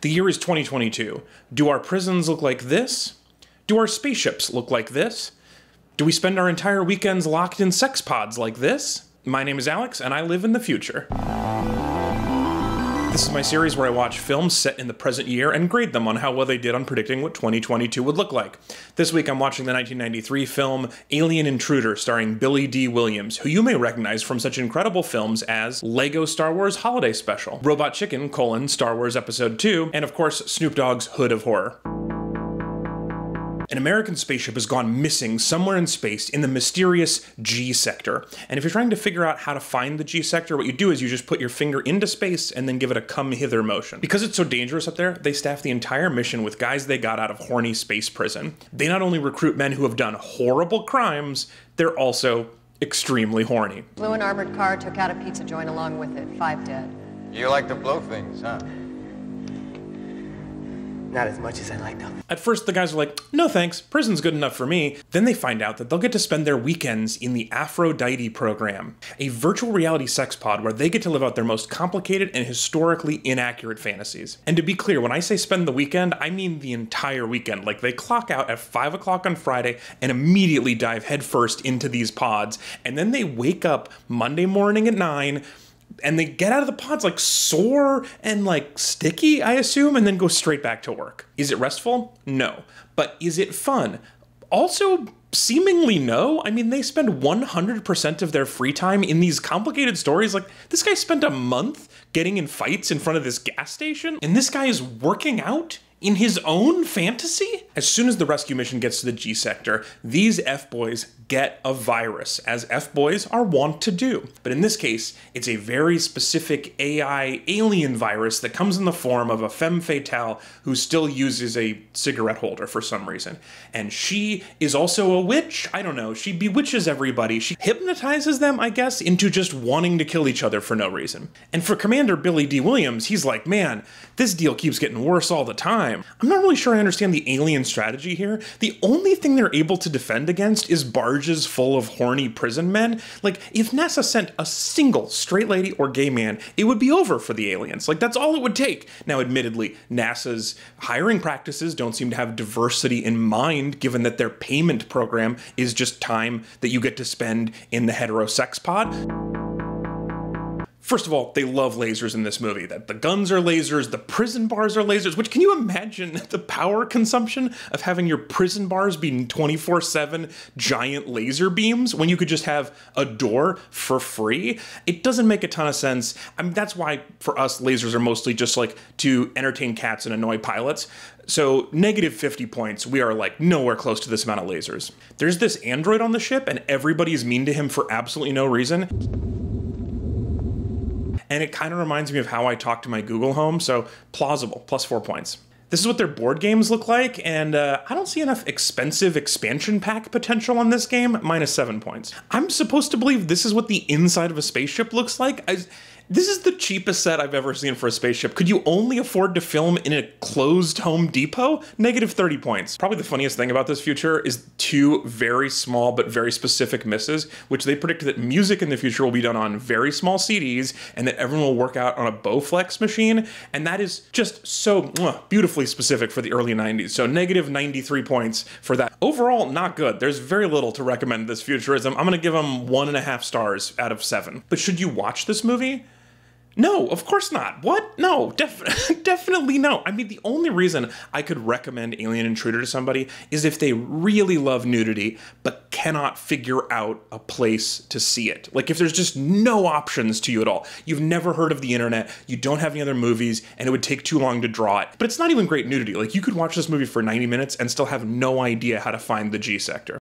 The year is 2022. Do our prisons look like this? Do our spaceships look like this? Do we spend our entire weekends locked in sex pods like this? My name is Alex, and I live in the future. This is my series where I watch films set in the present year and grade them on how well they did on predicting what 2022 would look like. This week I'm watching the 1993 film Alien Intruder starring Billy Dee Williams, who you may recognize from such incredible films as Lego Star Wars Holiday Special, Robot Chicken, colon, Star Wars Episode 2, and of course Snoop Dogg's Hood of Horror. An American spaceship has gone missing somewhere in space in the mysterious G sector. And if you're trying to figure out how to find the G sector, what you do is you just put your finger into space and then give it a come hither motion. Because it's so dangerous up there, they staff the entire mission with guys they got out of horny space prison. They not only recruit men who have done horrible crimes, they're also extremely horny. Blew and armored car took out a pizza joint along with it. Five dead. You like to blow things, huh? Not as much as I like them. At first, the guys are like, no thanks, prison's good enough for me. Then they find out that they'll get to spend their weekends in the Aphrodite program, a virtual reality sex pod where they get to live out their most complicated and historically inaccurate fantasies. And to be clear, when I say spend the weekend, I mean the entire weekend. Like they clock out at 5 o'clock on Friday and immediately dive headfirst into these pods, and then they wake up Monday morning at 9 and they get out of the pods like sore and like sticky, I assume, and then go straight back to work. Is it restful? No. But is it fun? Also, seemingly no. I mean, they spend 100% of their free time in these complicated stories. Like, this guy spent a month getting in fights in front of this gas station, and this guy is working out in his own fantasy? As soon as the rescue mission gets to the G sector, these F boys get a virus, as F boys are wont to do. But in this case, it's a very specific AI alien virus that comes in the form of a femme fatale who still uses a cigarette holder for some reason. And she is also a witch? I don't know. She bewitches everybody. She hypnotizes them, I guess, into just wanting to kill each other for no reason. And for Commander Billy Dee Williams, he's like, man, this deal keeps getting worse all the time. I'm not really sure I understand the alien strategy here. The only thing they're able to defend against is barges full of horny prison men. Like, if NASA sent a single straight lady or gay man, it would be over for the aliens. Like, that's all it would take. Now, admittedly, NASA's hiring practices don't seem to have diversity in mind, given that their payment program is just time that you get to spend in the heterosex pod. First of all, they love lasers in this movie. That the guns are lasers, the prison bars are lasers. Which can you imagine the power consumption of having your prison bars be 24/7 giant laser beams when you could just have a door for free? It doesn't make a ton of sense. I mean, that's why for us lasers are mostly just like to entertain cats and annoy pilots. So, negative 50 points, we are like nowhere close to this amount of lasers. There's this android on the ship, and everybody's mean to him for absolutely no reason and it kind of reminds me of how I talk to my Google Home, so plausible, plus four points. This is what their board games look like, and uh, I don't see enough expensive expansion pack potential on this game, minus seven points. I'm supposed to believe this is what the inside of a spaceship looks like. I, this is the cheapest set I've ever seen for a spaceship. Could you only afford to film in a closed Home Depot? Negative 30 points. Probably the funniest thing about this future is two very small but very specific misses, which they predict that music in the future will be done on very small CDs and that everyone will work out on a Bowflex machine. And that is just so beautifully specific for the early 90s. So negative 93 points for that. Overall, not good. There's very little to recommend this futurism. I'm gonna give them one and a half stars out of seven. But should you watch this movie? No, of course not. What? No, def- definitely no. I mean, the only reason I could recommend Alien Intruder to somebody is if they really love nudity but cannot figure out a place to see it. Like if there's just no options to you at all. You've never heard of the internet, you don't have any other movies, and it would take too long to draw it. But it's not even great nudity. Like you could watch this movie for 90 minutes and still have no idea how to find the G sector.